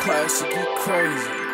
classic, you crazy.